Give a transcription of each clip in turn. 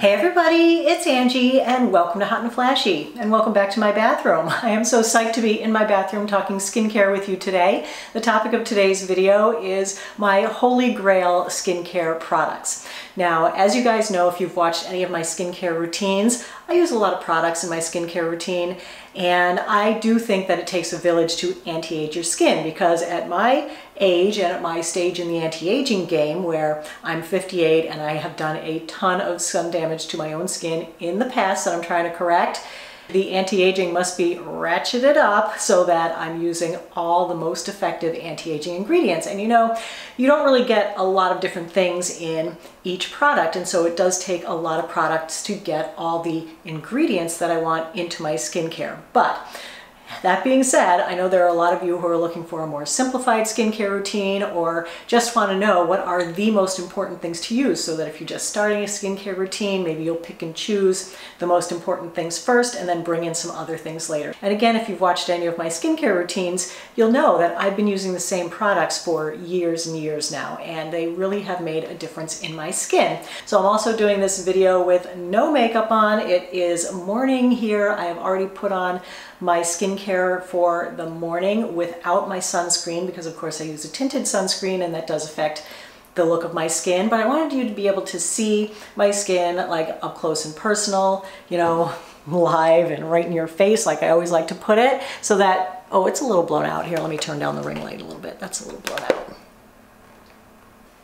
Hey everybody, it's Angie and welcome to Hot and Flashy and welcome back to my bathroom. I am so psyched to be in my bathroom talking skincare with you today. The topic of today's video is my holy grail skincare products. Now, as you guys know, if you've watched any of my skincare routines, I use a lot of products in my skincare routine and I do think that it takes a village to anti-age your skin because at my age and at my stage in the anti-aging game where I'm 58 and I have done a ton of sun damage to my own skin in the past that I'm trying to correct, the anti-aging must be ratcheted up so that I'm using all the most effective anti-aging ingredients. And you know, you don't really get a lot of different things in each product. And so it does take a lot of products to get all the ingredients that I want into my skincare. But that being said, I know there are a lot of you who are looking for a more simplified skincare routine or just want to know what are the most important things to use so that if you're just starting a skincare routine, maybe you'll pick and choose the most important things first and then bring in some other things later. And again, if you've watched any of my skincare routines, you'll know that I've been using the same products for years and years now, and they really have made a difference in my skin. So I'm also doing this video with no makeup on. It is morning here. I have already put on my skincare for the morning without my sunscreen because of course I use a tinted sunscreen and that does affect the look of my skin, but I wanted you to be able to see my skin like up close and personal, you know, live and right in your face like I always like to put it so that, oh, it's a little blown out. Here, let me turn down the ring light a little bit. That's a little blown out.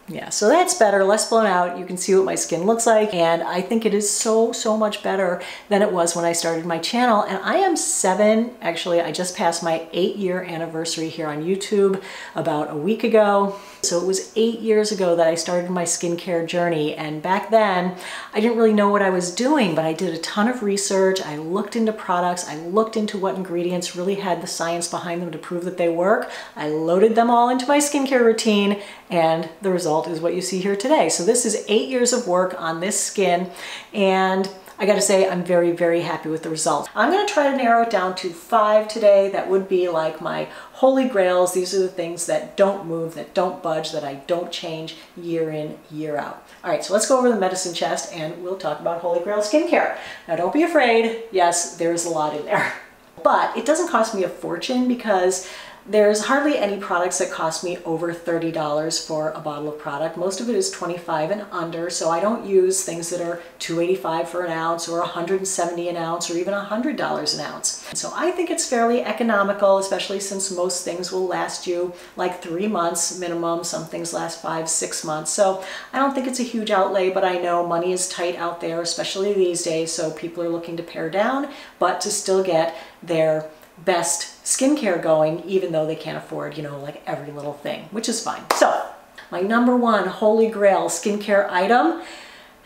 Yeah, so that's better, less blown out. You can see what my skin looks like. And I think it is so, so much better than it was when I started my channel. And I am seven, actually, I just passed my eight year anniversary here on YouTube about a week ago. So it was eight years ago that I started my skincare journey. And back then, I didn't really know what I was doing, but I did a ton of research. I looked into products. I looked into what ingredients really had the science behind them to prove that they work. I loaded them all into my skincare routine and the result is what you see here today. So this is eight years of work on this skin and I gotta say I'm very, very happy with the results. I'm gonna try to narrow it down to five today. That would be like my holy grails. These are the things that don't move, that don't budge, that I don't change year in, year out. All right, so let's go over the medicine chest and we'll talk about holy grail skincare. Now don't be afraid. Yes, there is a lot in there. But it doesn't cost me a fortune because there's hardly any products that cost me over $30 for a bottle of product. Most of it is 25 and under, so I don't use things that are 285 for an ounce or 170 an ounce or even $100 an ounce. So I think it's fairly economical, especially since most things will last you like three months minimum. Some things last five, six months. So I don't think it's a huge outlay, but I know money is tight out there, especially these days, so people are looking to pare down, but to still get their best skincare going, even though they can't afford, you know, like every little thing, which is fine. So my number one holy grail skincare item,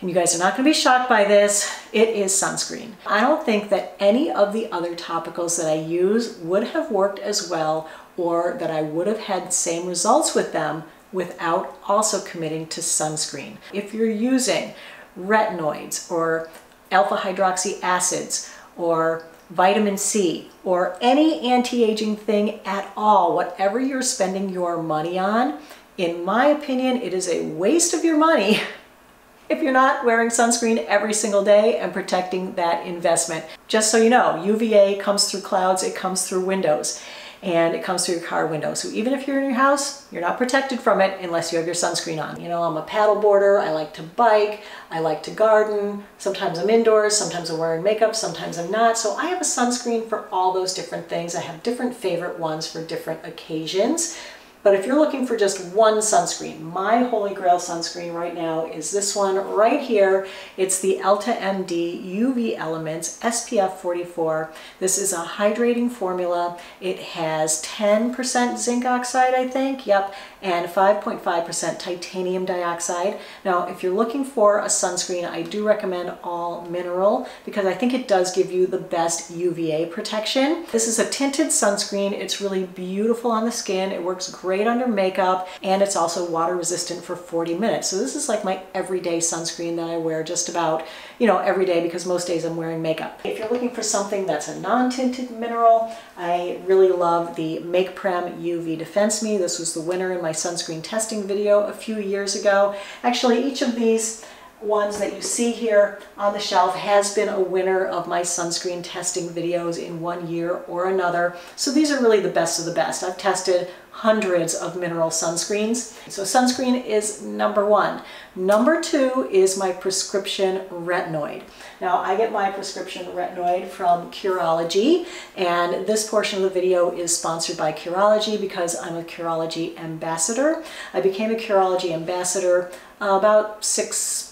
and you guys are not gonna be shocked by this, it is sunscreen. I don't think that any of the other topicals that I use would have worked as well or that I would have had the same results with them without also committing to sunscreen. If you're using retinoids or alpha hydroxy acids or vitamin C, or any anti-aging thing at all, whatever you're spending your money on, in my opinion, it is a waste of your money if you're not wearing sunscreen every single day and protecting that investment. Just so you know, UVA comes through clouds, it comes through windows and it comes through your car window. So even if you're in your house, you're not protected from it unless you have your sunscreen on. You know, I'm a paddle boarder, I like to bike, I like to garden, sometimes I'm indoors, sometimes I'm wearing makeup, sometimes I'm not. So I have a sunscreen for all those different things. I have different favorite ones for different occasions. But if you're looking for just one sunscreen, my holy grail sunscreen right now is this one right here. It's the Elta MD UV Elements SPF 44. This is a hydrating formula. It has 10% zinc oxide, I think, yep, and 5.5% titanium dioxide. Now, if you're looking for a sunscreen, I do recommend all mineral because I think it does give you the best UVA protection. This is a tinted sunscreen. It's really beautiful on the skin. It works great under makeup and it's also water resistant for 40 minutes. So this is like my everyday sunscreen that I wear just about, you know, every day because most days I'm wearing makeup. If you're looking for something that's a non-tinted mineral, I really love the Make P:rem UV Defense Me. This was the winner in my sunscreen testing video a few years ago. Actually, each of these ones that you see here on the shelf has been a winner of my sunscreen testing videos in one year or another. So these are really the best of the best. I've tested hundreds of mineral sunscreens. So sunscreen is number one. Number two is my prescription retinoid. Now I get my prescription retinoid from Curology and this portion of the video is sponsored by Curology because I'm a Curology ambassador. I became a Curology ambassador about six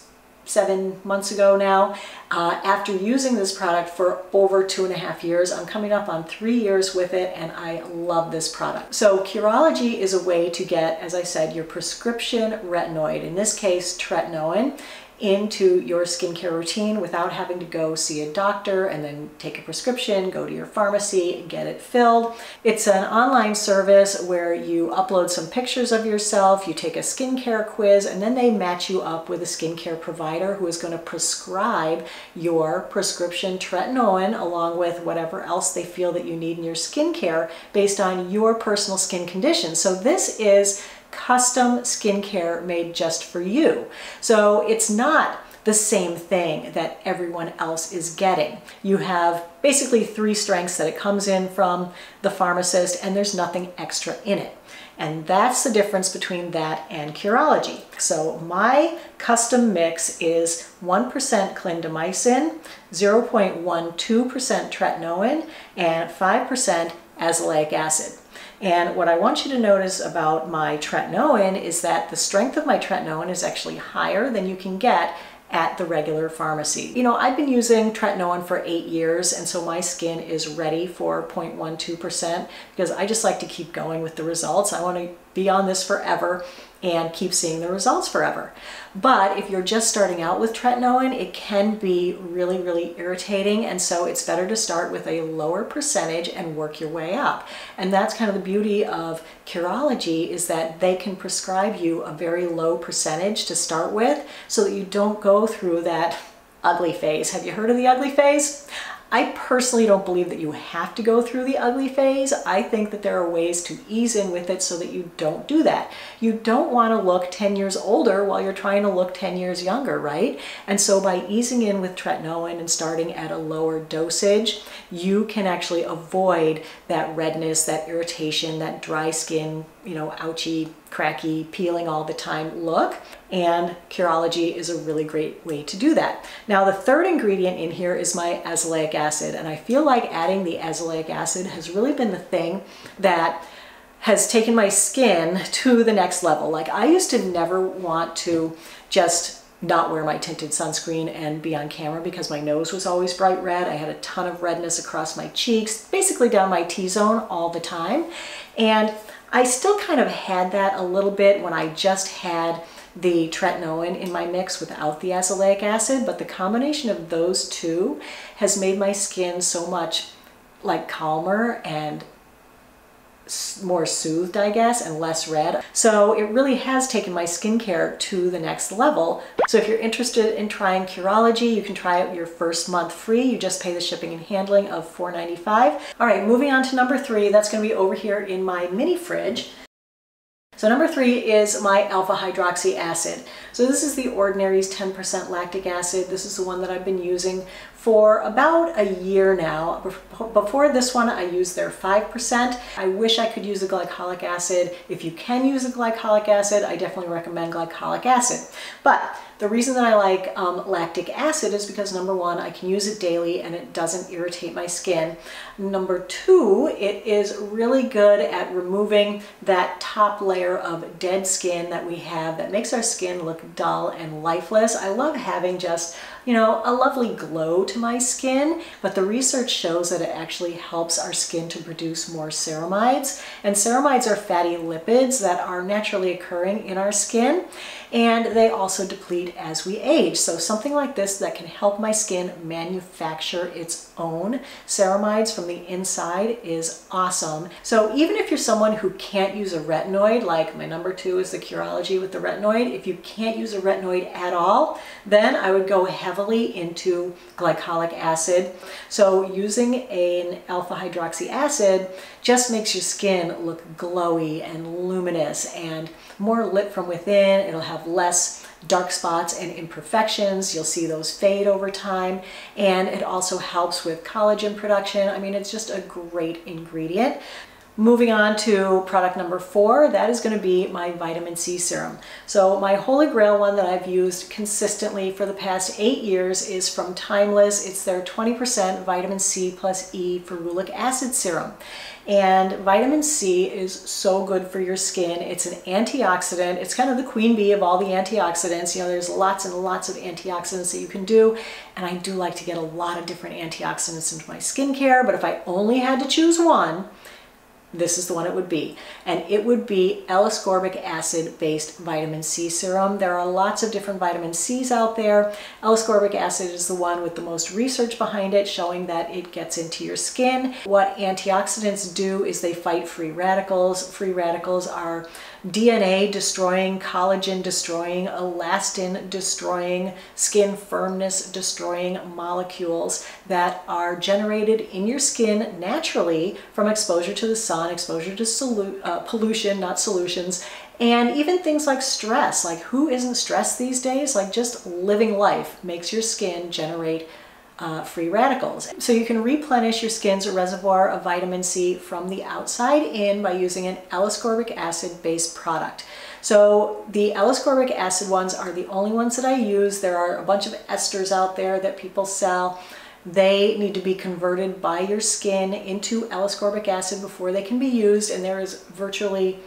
seven months ago now. Uh, after using this product for over two and a half years, I'm coming up on three years with it and I love this product. So Curology is a way to get, as I said, your prescription retinoid, in this case tretinoin, into your skincare routine without having to go see a doctor and then take a prescription, go to your pharmacy, get it filled. It's an online service where you upload some pictures of yourself, you take a skincare quiz, and then they match you up with a skincare provider who is going to prescribe your prescription tretinoin along with whatever else they feel that you need in your skincare based on your personal skin condition. So this is custom skincare made just for you. So it's not the same thing that everyone else is getting. You have basically three strengths that it comes in from the pharmacist and there's nothing extra in it. And that's the difference between that and Curology. So my custom mix is 1% clindamycin, 0.12% tretinoin, and 5% azelaic acid. And what I want you to notice about my tretinoin is that the strength of my tretinoin is actually higher than you can get at the regular pharmacy. You know, I've been using tretinoin for eight years and so my skin is ready for 0.12% because I just like to keep going with the results. I want to be on this forever and keep seeing the results forever. But if you're just starting out with tretinoin, it can be really, really irritating. And so it's better to start with a lower percentage and work your way up. And that's kind of the beauty of Curology is that they can prescribe you a very low percentage to start with so that you don't go through that ugly phase. Have you heard of the ugly phase? I personally don't believe that you have to go through the ugly phase. I think that there are ways to ease in with it so that you don't do that. You don't want to look 10 years older while you're trying to look 10 years younger, right? And so by easing in with tretinoin and starting at a lower dosage, you can actually avoid that redness, that irritation, that dry skin, you know, ouchy, cracky, peeling all the time look. And Curology is a really great way to do that. Now, the third ingredient in here is my azelaic acid. And I feel like adding the azelaic acid has really been the thing that has taken my skin to the next level. Like I used to never want to just not wear my tinted sunscreen and be on camera because my nose was always bright red. I had a ton of redness across my cheeks, basically down my T-zone all the time. And I still kind of had that a little bit when I just had the tretinoin in my mix without the azelaic acid, but the combination of those two has made my skin so much like calmer and more soothed, I guess, and less red. So it really has taken my skincare to the next level. So if you're interested in trying Curology, you can try it your first month free. You just pay the shipping and handling of $4.95. All right, moving on to number three. That's gonna be over here in my mini fridge. So number three is my alpha hydroxy acid. So this is the Ordinary's 10% lactic acid. This is the one that I've been using for about a year now. Before this one, I used their 5%. I wish I could use a glycolic acid. If you can use a glycolic acid, I definitely recommend glycolic acid. But the reason that I like um, lactic acid is because number one, I can use it daily and it doesn't irritate my skin. Number two, it is really good at removing that top layer of dead skin that we have that makes our skin look dull and lifeless. I love having just you know, a lovely glow to my skin, but the research shows that it actually helps our skin to produce more ceramides. And ceramides are fatty lipids that are naturally occurring in our skin, and they also deplete as we age. So something like this that can help my skin manufacture its own ceramides from the inside is awesome. So even if you're someone who can't use a retinoid, like my number two is the Curology with the retinoid, if you can't use a retinoid at all, then I would go heavily into glycolic acid. So using an alpha hydroxy acid just makes your skin look glowy and luminous and more lit from within. It'll have less dark spots and imperfections. You'll see those fade over time. And it also helps with collagen production. I mean, it's just a great ingredient. Moving on to product number four, that is going to be my vitamin C serum. So my holy grail one that I've used consistently for the past eight years is from Timeless. It's their 20% vitamin C plus E ferulic acid serum. And vitamin C is so good for your skin. It's an antioxidant. It's kind of the queen bee of all the antioxidants. You know, there's lots and lots of antioxidants that you can do. And I do like to get a lot of different antioxidants into my skincare. But if I only had to choose one, this is the one it would be. And it would be L-ascorbic acid based vitamin C serum. There are lots of different vitamin C's out there. L-ascorbic acid is the one with the most research behind it showing that it gets into your skin. What antioxidants do is they fight free radicals. Free radicals are DNA destroying, collagen destroying, elastin destroying, skin firmness destroying molecules that are generated in your skin naturally from exposure to the sun, exposure to uh, pollution, not solutions, and even things like stress. Like who isn't stressed these days? Like just living life makes your skin generate uh, free radicals. So you can replenish your skin's reservoir of vitamin C from the outside in by using an L-ascorbic acid based product. So the L-ascorbic acid ones are the only ones that I use. There are a bunch of esters out there that people sell. They need to be converted by your skin into L-ascorbic acid before they can be used and there is virtually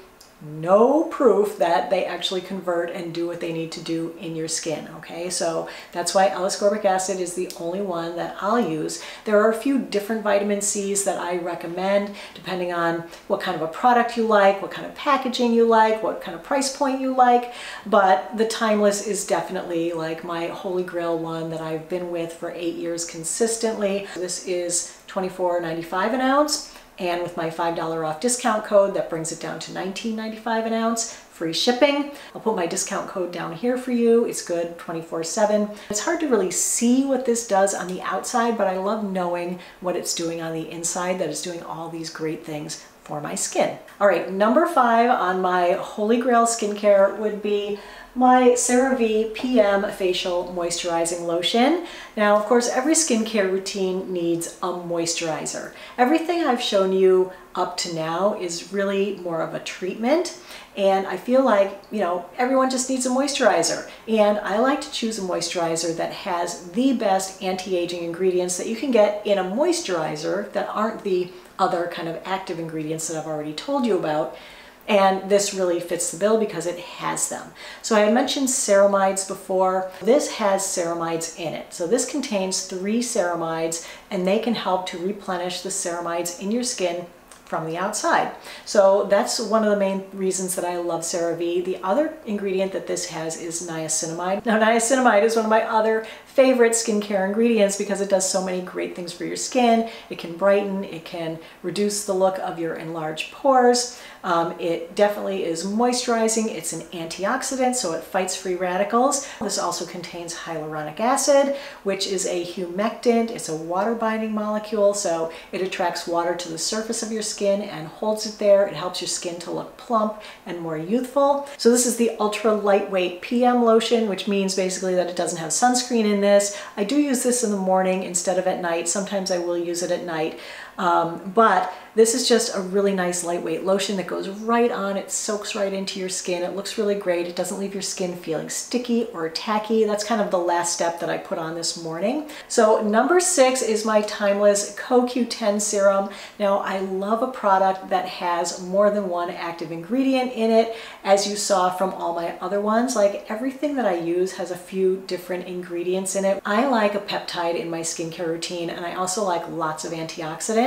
no proof that they actually convert and do what they need to do in your skin, okay? So that's why L-ascorbic acid is the only one that I'll use. There are a few different vitamin C's that I recommend depending on what kind of a product you like, what kind of packaging you like, what kind of price point you like, but the Timeless is definitely like my holy grail one that I've been with for eight years consistently. This is $24.95 an ounce. And with my $5 off discount code, that brings it down to $19.95 an ounce, free shipping. I'll put my discount code down here for you. It's good 24-7. It's hard to really see what this does on the outside, but I love knowing what it's doing on the inside, that it's doing all these great things for my skin. All right, number five on my holy grail skincare would be my CeraVe PM Facial Moisturizing Lotion. Now, of course, every skincare routine needs a moisturizer. Everything I've shown you up to now is really more of a treatment. And I feel like, you know, everyone just needs a moisturizer. And I like to choose a moisturizer that has the best anti-aging ingredients that you can get in a moisturizer that aren't the other kind of active ingredients that I've already told you about. And this really fits the bill because it has them. So I mentioned ceramides before. This has ceramides in it. So this contains three ceramides and they can help to replenish the ceramides in your skin from the outside. So that's one of the main reasons that I love CeraVe. The other ingredient that this has is niacinamide. Now niacinamide is one of my other favorite skincare ingredients because it does so many great things for your skin. It can brighten, it can reduce the look of your enlarged pores. Um, it definitely is moisturizing. It's an antioxidant, so it fights free radicals. This also contains hyaluronic acid, which is a humectant. It's a water binding molecule, so it attracts water to the surface of your skin and holds it there. It helps your skin to look plump and more youthful. So this is the ultra lightweight PM lotion, which means basically that it doesn't have sunscreen in this. I do use this in the morning instead of at night. Sometimes I will use it at night. Um, but this is just a really nice lightweight lotion that goes right on. It soaks right into your skin. It looks really great. It doesn't leave your skin feeling sticky or tacky. That's kind of the last step that I put on this morning. So number six is my Timeless CoQ10 Serum. Now I love a product that has more than one active ingredient in it. As you saw from all my other ones, like everything that I use has a few different ingredients in it. I like a peptide in my skincare routine and I also like lots of antioxidants.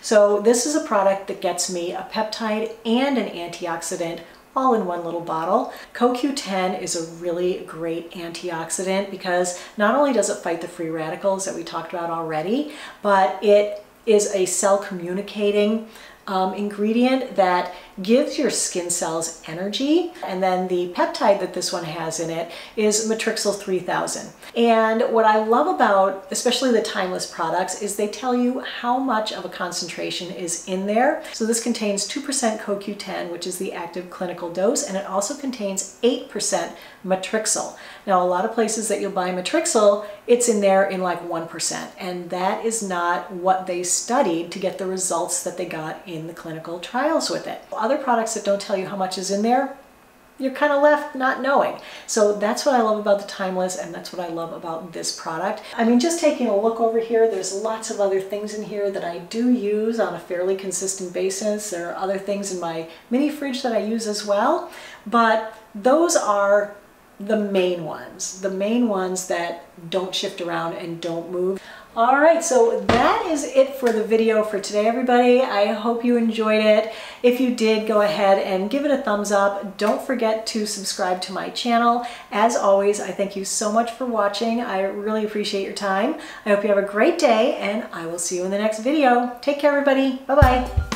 So this this is a product that gets me a peptide and an antioxidant all in one little bottle. CoQ10 is a really great antioxidant because not only does it fight the free radicals that we talked about already, but it is a cell communicating um, ingredient that gives your skin cells energy. And then the peptide that this one has in it is Matrixyl 3000. And what I love about, especially the Timeless products, is they tell you how much of a concentration is in there. So this contains 2% CoQ10, which is the active clinical dose, and it also contains 8% Matrixyl. Now, a lot of places that you'll buy Matrixyl, it's in there in like 1%, and that is not what they studied to get the results that they got in the clinical trials with it. Other products that don't tell you how much is in there, you're kind of left not knowing. So that's what I love about the Timeless and that's what I love about this product. I mean, just taking a look over here, there's lots of other things in here that I do use on a fairly consistent basis. There are other things in my mini fridge that I use as well, but those are the main ones, the main ones that don't shift around and don't move. All right, so that is it for the video for today, everybody. I hope you enjoyed it. If you did, go ahead and give it a thumbs up. Don't forget to subscribe to my channel. As always, I thank you so much for watching. I really appreciate your time. I hope you have a great day, and I will see you in the next video. Take care, everybody. Bye-bye.